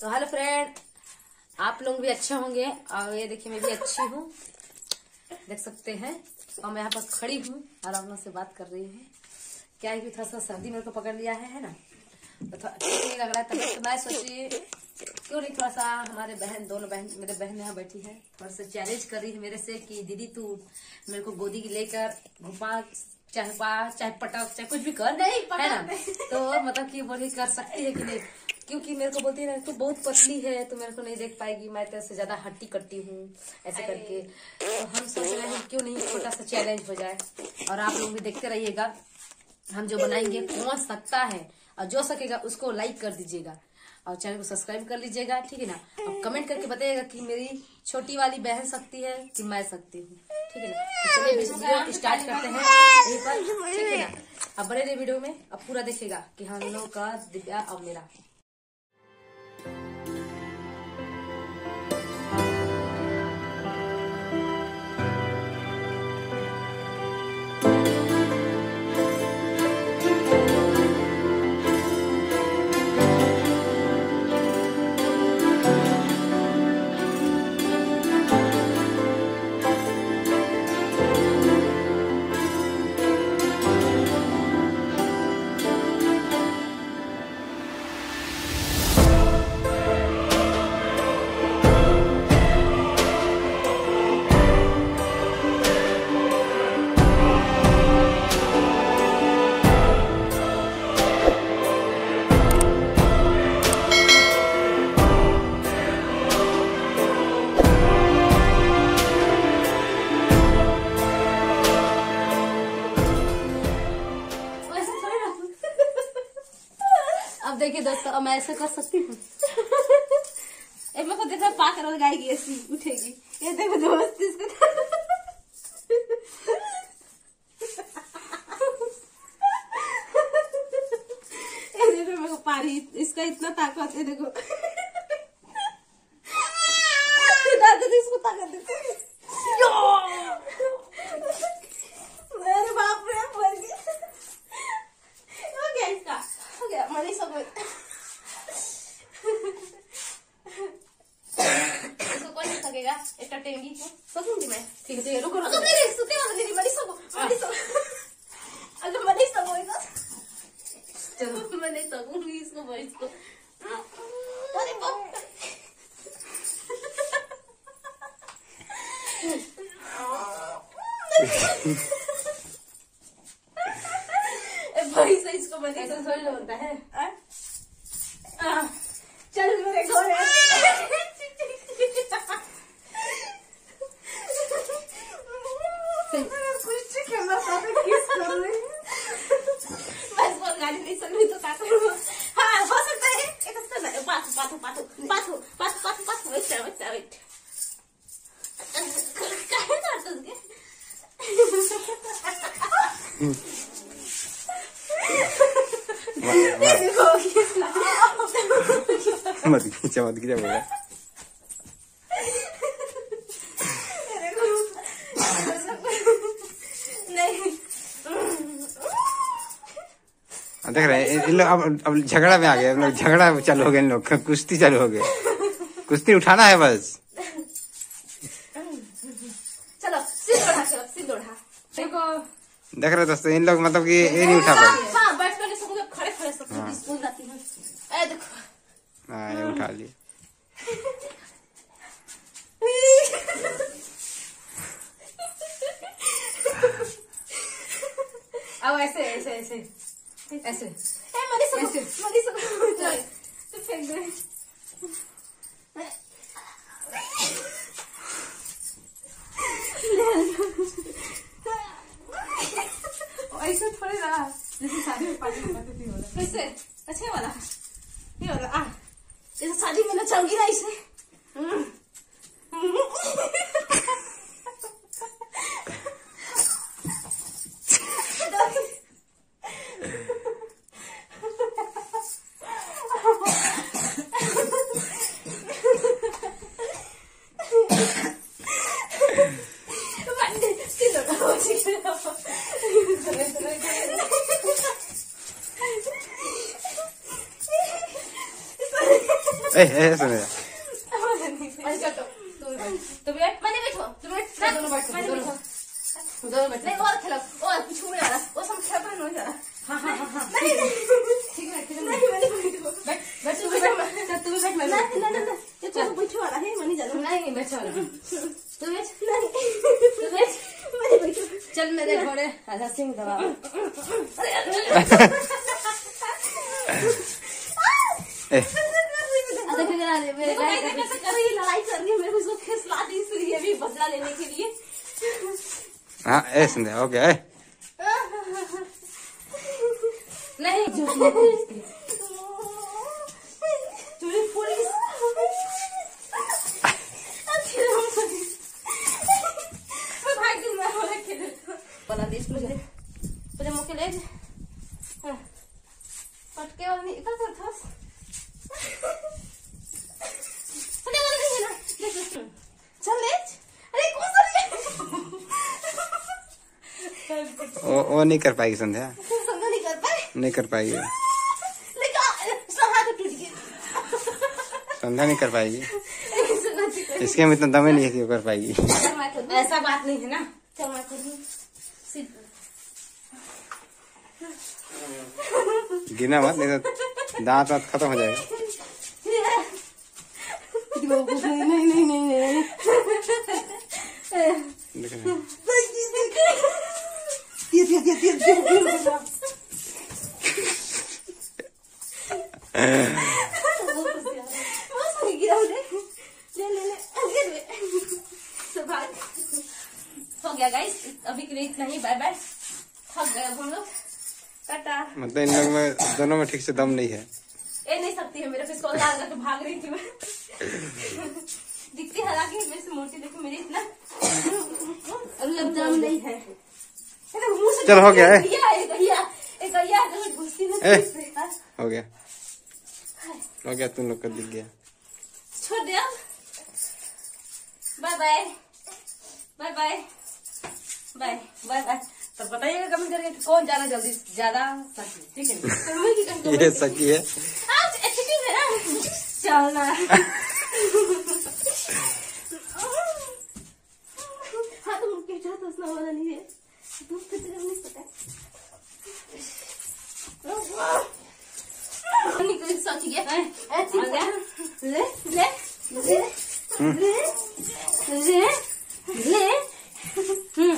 तो hello friend आप लोग भी अच्छे होंगे। और ये देखिए मैं भी अच्छी हूँ। देख सकते हैं। और मैं यहाँ पर खड़ी हूँ और आप लोग से बात कर रही हूँ। क्या है कि थोड़ा सा सर्दी मेरे को पकड़ लिया है है ना? तो थोड़ा ठीक नहीं लग रहा है तब तो मैं सोची क्यों नहीं थोड़ा सा हमारे बहन दोनों बहन मेरे बहन यहाँ बैठी है। थोड़ा सा चैलेंज कर रही है मेरे से कि दीदी तू मेरे को गोदी लेकर घुमा चाहे पा चाहे पटक चाहे कुछ भी कर। नहीं, है ना? तो मतलब कि बोली कर सकती है कि नहीं। क्योंकि मेरे को बोलती है ना तू बहुत पतली है तो मेरे को नहीं देख पाएगी। मैं तेरे से ज़्यादा हट्टी कट्टी हूँ। ऐसे करके। तो हम सोच रहे हैं क्यों नहीं छोटा सा चैलेंज हो जाए? और आप लोग भी देखते रहिएगा। हम जो बनाएँगे पहुँच सकता है? और जो सकेगा उसको लाइक कर दीजिएगा। और चैनल को सब्सक्राइब कर लीजिएगा ठीक है ना? और कमेंट करके बताइएगा कि मेरी छोटी वाली बहन सकती है कि मैं सकती हूँ। ठीक है ना? तो चलिए वीडियो स्टार्ट करते हैं। ठीक है ना? अब बने रहे वीडियो में। अब पूरा देखेगा कि हम लोग का दिव्या और मेरा। दोस्तों अब मैं ऐसे कर सकती हूँ। मेरे को देखा पाकर गाएगी ऐसी, उठेगी। ये देखो दोस्त इसको मेरे को पारी, इसका इतना ताकत है, देखो दादा तो इसको ताकत देते अरे बाप रे मर गया हो गया इसका हो गया मरी सब इसको कोई नहीं को सकूँगी मैं ठीक है है रुको रुको मेरे सुते वाला मेरी मरी सब मरी सब अगर मरी सब होएगा चलो मैं नहीं सकूँगी इसको मैं इसको अरे रे। ए भाई से इसको मैं नहीं ऐसा सकूँगी थोड़ी होता है आ, चल मेरे घर कुछ खेलना चाहते किस कर रही मैं इसको गाड़ी नहीं चल रही तो क्या करूँ हाँ हो सकता है एक हफ़्ता ना patu, patu, patu, patu. पाथो पाथो वैसा वैसा वेट काय करतो तुझे देखो किसला मत खींचा मत खींचा बोला नहीं अब देख रहे हैं इन लोग अब अब झगड़ा में आ गए लोग झगड़ा चालू हो गए इन लोग कुश्ती चालू हो गए कुश्ती उठाना है बस। चलो देखो। देख रहे दोस्तों इन लोग मतलब कि ये नहीं उठा पाए। हाँ जाती हैं। ए देखो। हाँ ये उठा लिए। अब ऐसे ऐसे ऐसे। ऐसे ए मनी सब ऐसे। मनी सब चल तो फेंक दे ऐसे थोड़ी ना जैसे शादी में पार्टी रहा कैसे अच्छा वाला ये वाला आ जैसे शादी में नचाऊंगी ना इसे no. ए ए सुन अच्छा तो तू भी बैठ मैंने बैठो तुम बैठ दोनों बैठो, मैंने बैठो दोनों बैठ नहीं और खेलो और कुछ हो रहा वो सब खेल पर नहीं रहा हाँ हाँ हाँ नहीं नहीं ठीक है ठीक है नहीं मैंने बैठो बैठ बैठ तू बैठ चल, बैठ मैं भी ना बैठ। ना ना ना ये तो बैठो वाला है मनी जानो नहीं नहीं बैठ चल बैठ नहीं तू बैठ मैंने बैठो चल मेरे घोड़े आजा सिंह दबा अरे फिर दे मेरे कैसे कैसे कर रही है लड़ाई कर रही है मेरे को इसको फैसला दी इसलिए भी बदला लेने के लिए। हाँ ओके नहीं झूठ चोरी पुलिस। मैं भाग गई मैं और खेल बना दी इसको मुझे। मुझे मुझे ले हाँ। पटके वाला नहीं कर था चले वाला नहीं है ना देख देख चल ले अरे कौन सा वो नहीं कर पाएगी संध्या। नहीं कर पाए नहीं कर पाएगी। संध्या नहीं कर पाएगी। इसके में इतना दम ही नहीं है कि वो कर पाएगी। ऐसा बात नहीं है ना। गिना मत नहीं तो दांत वांत खत्म हो जाएगा नहीं नहीं नहीं नहीं देख रहे हैं? बस हो गया गाइस अभी के लिए इतना ही बाय बाय थक गए हम लोग टाटा मतलब इन लोग में दोनों में ठीक से दम नहीं है ए नहीं सकती है मेरे लाल करके भाग रही थी मैं दिखती हालाँकि मेरे से मोटी देखो मेरी इतना अब दम नहीं है तो चल, हो गया, तो नहीं हाँ। हो गया हो गया तुम लोग का दिख गया छोड़ दिया bye bye bye bye bye bye bye तो बताइएगा कमेंट करके कौन जाना जल्दी ज़्यादा सखी ठीक है ये सकी है है चलना हाँ तो मुझे क्या तो उसने वाला नहीं है दोस्त तेरे को नहीं पता निकल सच गया ऐसी आ गया? ले ले ले ले ले ले हम्म